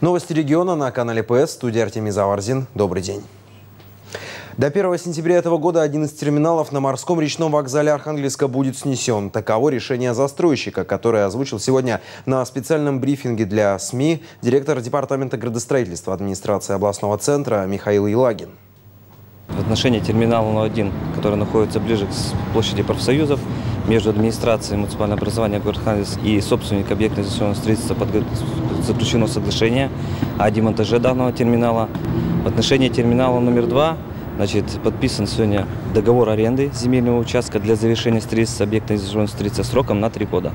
Новости региона на канале ПС. Студия Артемий Заварзин. Добрый день. До 1 сентября этого года один из терминалов на морском речном вокзале Архангельска будет снесен. Таково решение застройщика, которое озвучил сегодня на специальном брифинге для СМИ директор Департамента градостроительства администрации областного центра Михаил Елагин. В отношении терминала номер один, который находится ближе к площади профсоюзов, между администрацией муниципального образования город Архангельск и собственником объекта инвестиционного строительства заключено соглашение о демонтаже данного терминала. В отношении терминала номер два Значит, подписан сегодня договор аренды земельного участка для завершения строительства объекта инвестиционного строительства сроком на три года.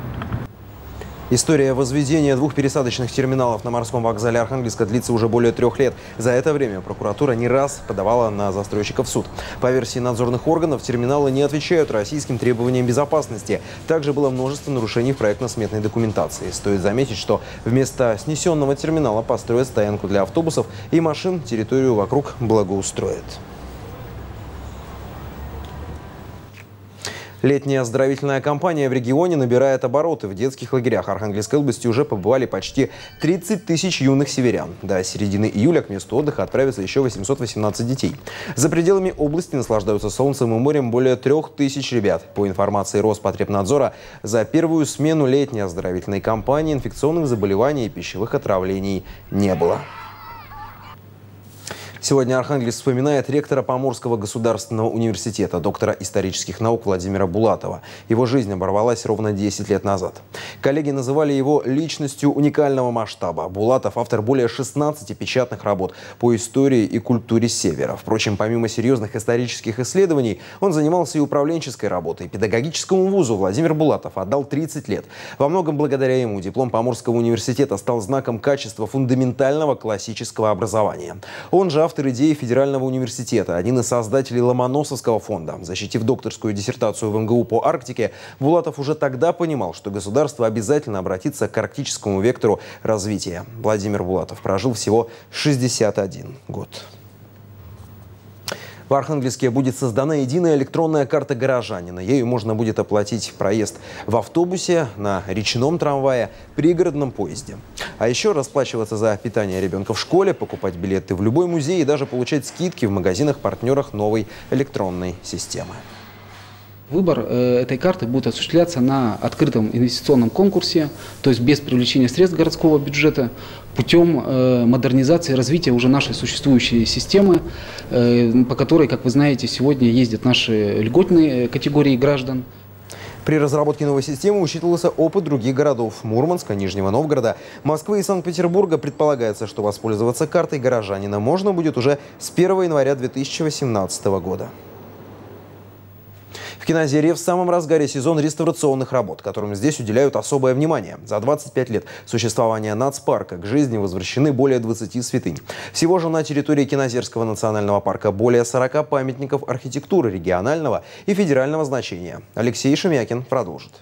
История возведения двух пересадочных терминалов на морском вокзале Архангельска длится уже более трех лет. За это время прокуратура не раз подавала на застройщиков в суд. По версии надзорных органов, терминалы не отвечают российским требованиям безопасности. Также было множество нарушений в проектно-сметной документации. Стоит заметить, что вместо снесенного терминала построят стоянку для автобусов и машин, территорию вокруг благоустроят. Летняя оздоровительная кампания в регионе набирает обороты. В детских лагерях Архангельской области уже побывали почти 30 тысяч юных северян. До середины июля к месту отдыха отправятся еще 818 детей. За пределами области наслаждаются солнцем и морем более трех тысяч ребят. По информации Роспотребнадзора, за первую смену летней оздоровительной кампании инфекционных заболеваний и пищевых отравлений не было. Сегодня Архангельск вспоминает ректора Поморского государственного университета, доктора исторических наук Владимира Булатова. Его жизнь оборвалась ровно 10 лет назад. Коллеги называли его личностью уникального масштаба. Булатов – автор более 16 печатных работ по истории и культуре Севера. Впрочем, помимо серьезных исторических исследований, он занимался и управленческой работой. Педагогическому вузу Владимир Булатов отдал 30 лет. Во многом благодаря ему диплом Поморского университета стал знаком качества фундаментального классического образования. Он же автор автор идеи Федерального университета, один из создателей Ломоносовского фонда. Защитив докторскую диссертацию в МГУ по Арктике, Булатов уже тогда понимал, что государство обязательно обратится к арктическому вектору развития. Владимир Булатов прожил всего 61 год. В Архангельске будет создана единая электронная карта горожанина. Ею можно будет оплатить проезд в автобусе, на речном трамвае, пригородном поезде. А еще расплачиваться за питание ребенка в школе, покупать билеты в любой музей и даже получать скидки в магазинах-партнерах новой электронной системы. Выбор э, этой карты будет осуществляться на открытом инвестиционном конкурсе, то есть без привлечения средств городского бюджета, путем э, модернизации и развития уже нашей существующей системы, э, по которой, как вы знаете, сегодня ездят наши льготные категории граждан. При разработке новой системы учитывался опыт других городов – Мурманска, Нижнего Новгорода, Москвы и Санкт-Петербурга. Предполагается, что воспользоваться картой горожанина можно будет уже с 1 января 2018 года. В Кинозере в самом разгаре сезон реставрационных работ, которым здесь уделяют особое внимание. За 25 лет существования нацпарка к жизни возвращены более 20 святынь. Всего же на территории Кинозерского национального парка более 40 памятников архитектуры регионального и федерального значения. Алексей Шемякин продолжит.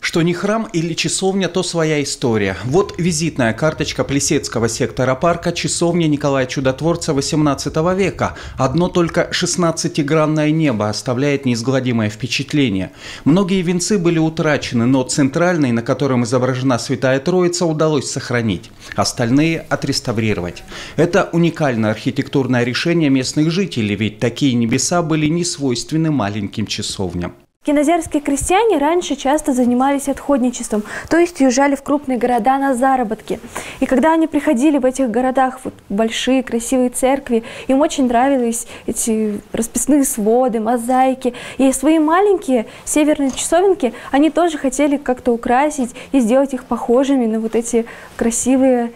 Что не храм или часовня, то своя история. Вот визитная карточка Плесецкого сектора парка часовня Николая Чудотворца XVIII века. Одно только 16-гранное небо оставляет неизгладимое впечатление. Многие венцы были утрачены, но центральный, на котором изображена Святая Троица, удалось сохранить. Остальные отреставрировать. Это уникальное архитектурное решение местных жителей, ведь такие небеса были не свойственны маленьким часовням. Кинозерские крестьяне раньше часто занимались отходничеством, то есть уезжали в крупные города на заработки. И когда они приходили в этих городах, вот, большие красивые церкви, им очень нравились эти расписные своды, мозаики. И свои маленькие северные часовенки они тоже хотели как-то украсить и сделать их похожими на вот эти красивые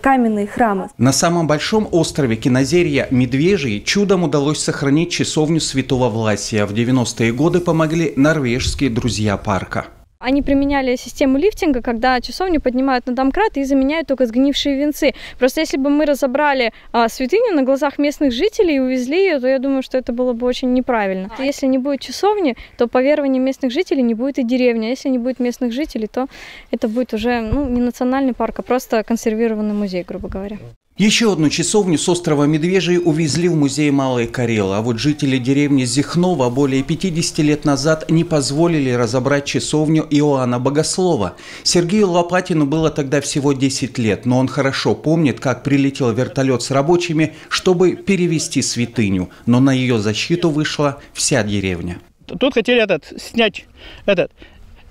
каменные храмы. На самом большом острове Кинозерья Медвежий чудом удалось сохранить часовню Святого Власия. В 90-е годы помогли норвежские друзья парка. Они применяли систему лифтинга, когда часовню поднимают на домкрат и заменяют только сгнившие венцы. Просто если бы мы разобрали а, святыню на глазах местных жителей и увезли ее, то я думаю, что это было бы очень неправильно. Если не будет часовни, то по верованиям местных жителей не будет и деревни. А если не будет местных жителей, то это будет уже ну, не национальный парк, а просто консервированный музей, грубо говоря. Еще одну часовню с острова Медвежий увезли в музей Малой Карелы, а вот жители деревни Зихнова более 50 лет назад не позволили разобрать часовню Иоанна Богослова. Сергею Лопатину было тогда всего 10 лет, но он хорошо помнит, как прилетел вертолет с рабочими, чтобы перевести святыню, но на ее защиту вышла вся деревня. Тут хотели этот, снять этот,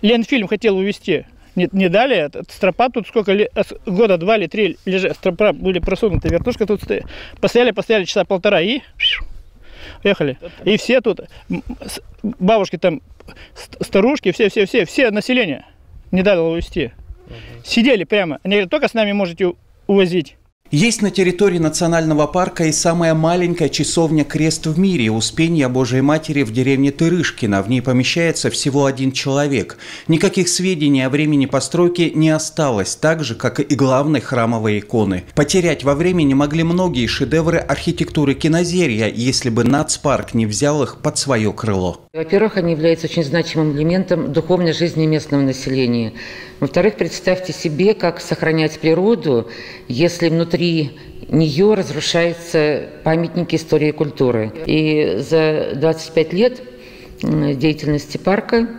Ленфильм хотел увезти не, не дали. Этот стропа тут сколько ли, года два или три лежит, стропа были просунуты, вертушка тут стоит. Постояли, постояли часа полтора и уехали. И все тут, бабушки там, старушки, все, все, все, все население не дали увезти. Сидели прямо. Они говорят, только с нами можете увозить. Есть на территории национального парка и самая маленькая часовня «Крест в мире» Успения Божией Матери в деревне Тырышкина. В ней помещается всего один человек. Никаких сведений о времени постройки не осталось, так же, как и главной храмовой иконы. Потерять во времени могли многие шедевры архитектуры кинозерия, если бы нацпарк не взял их под свое крыло. Во-первых, они являются очень значимым элементом духовной жизни местного населения. Во-вторых, представьте себе, как сохранять природу, если внутри нее разрушаются памятники истории и культуры. И за 25 лет деятельности парка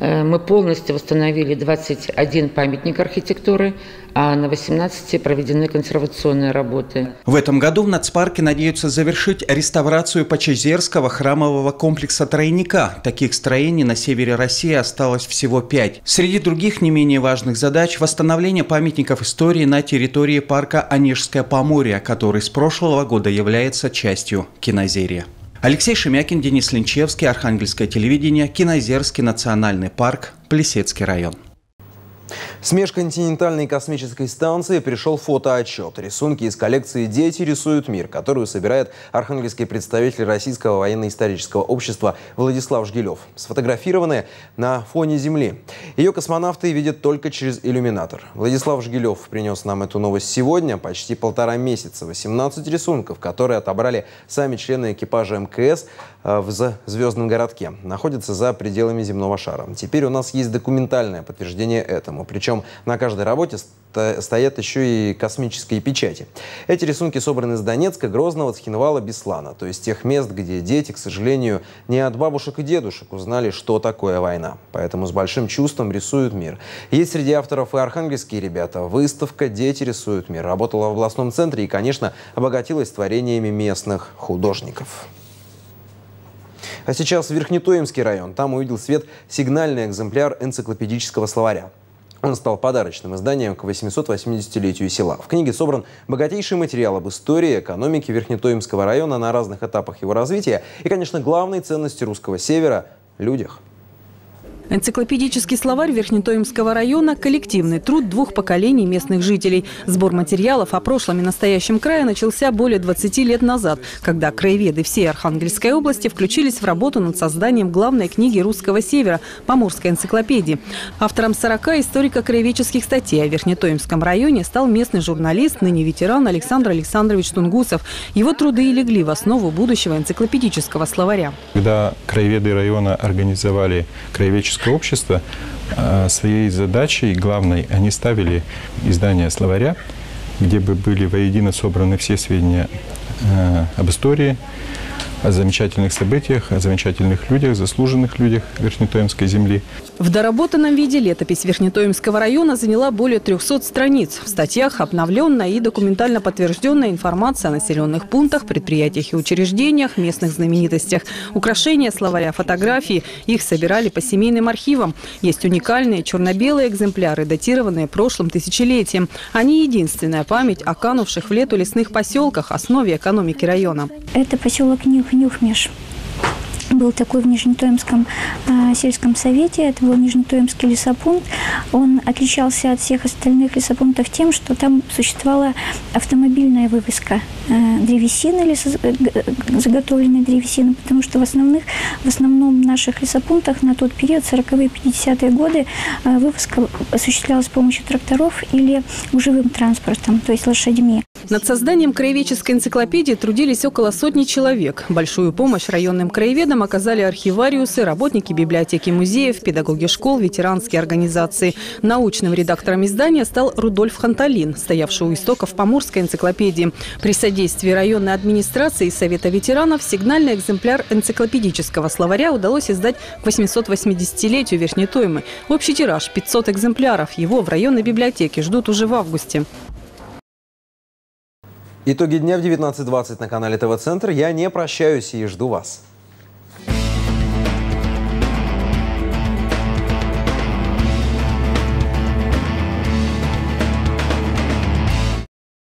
мы полностью восстановили 21 памятник архитектуры, а на 18 проведены консервационные работы. В этом году в нацпарке надеются завершить реставрацию Почезерского храмового комплекса «Тройника». Таких строений на севере России осталось всего пять. Среди других не менее важных задач – восстановление памятников истории на территории парка Онежское Поморье, который с прошлого года является частью кинозерия. Алексей Шемякин, Денис Линчевский, Архангельское телевидение, Кинозерский национальный парк, Плесецкий район. С межконтинентальной космической станции пришел фотоотчет. Рисунки из коллекции «Дети рисуют мир», которую собирает архангельский представитель Российского военно-исторического общества Владислав Жгилев. Сфотографированные на фоне Земли. Ее космонавты видят только через иллюминатор. Владислав Жгилев принес нам эту новость сегодня, почти полтора месяца. 18 рисунков, которые отобрали сами члены экипажа МКС э, в звездном городке, находятся за пределами земного шара. Теперь у нас есть документальное подтверждение этому. Причем причем на каждой работе стоят еще и космические печати. Эти рисунки собраны из Донецка, Грозного, Цхинвала, Беслана, то есть тех мест, где дети, к сожалению, не от бабушек и дедушек узнали, что такое война. Поэтому с большим чувством рисуют мир. Есть среди авторов и архангельские ребята. Выставка «Дети рисуют мир» работала в областном центре и, конечно, обогатилась творениями местных художников. А сейчас в Верхнетоемский район. Там увидел свет сигнальный экземпляр энциклопедического словаря. Он стал подарочным изданием к 880-летию села. В книге собран богатейший материал об истории, экономике Верхнетоимского района на разных этапах его развития и, конечно, главной ценности русского севера – людях. Энциклопедический словарь Верхнетоимского района – коллективный труд двух поколений местных жителей. Сбор материалов о прошлом и настоящем крае начался более 20 лет назад, когда краеведы всей Архангельской области включились в работу над созданием главной книги русского севера – Поморской энциклопедии. Автором 40 историко-краеведческих статей о Верхнетоимском районе стал местный журналист, ныне ветеран Александр Александрович Тунгусов. Его труды и легли в основу будущего энциклопедического словаря. Когда краеведы района организовали краеведческий Историческое общество а, своей задачей главной они ставили издание словаря, где бы были воедино собраны все сведения а, об истории, о замечательных событиях, о замечательных людях, заслуженных людях Верхнетоемской земли. В доработанном виде летопись Верхнетоемского района заняла более 300 страниц. В статьях обновленная и документально подтвержденная информация о населенных пунктах, предприятиях и учреждениях, местных знаменитостях. Украшения словаря, фотографии. Их собирали по семейным архивам. Есть уникальные черно-белые экземпляры, датированные прошлым тысячелетием. Они единственная память о канувших в лету лесных поселках, основе экономики района. Это поселок Нюх Нюхмеш был такой в Нижнетоемском э, сельском совете, это был Нижнетоемский лесопункт. Он отличался от всех остальных лесопунктов тем, что там существовала автомобильная вывозка э, древесины, лесо, э, заготовленной древесины, потому что в, основных, в основном наших лесопунктах на тот период, 40-е, 50-е годы, э, вывозка осуществлялась с помощью тракторов или гужевым транспортом, то есть лошадьми. Над созданием краеведческой энциклопедии трудились около сотни человек. Большую помощь районным краеведам оказали архивариусы, работники библиотеки музеев, педагоги школ, ветеранские организации. Научным редактором издания стал Рудольф Ханталин, стоявший у истоков Поморской энциклопедии. При содействии районной администрации и Совета ветеранов сигнальный экземпляр энциклопедического словаря удалось издать к 880-летию Верхней Тоймы. Общий тираж – 500 экземпляров. Его в районной библиотеке ждут уже в августе. Итоги дня в 19.20 на канале ТВ-центр. Я не прощаюсь и жду вас.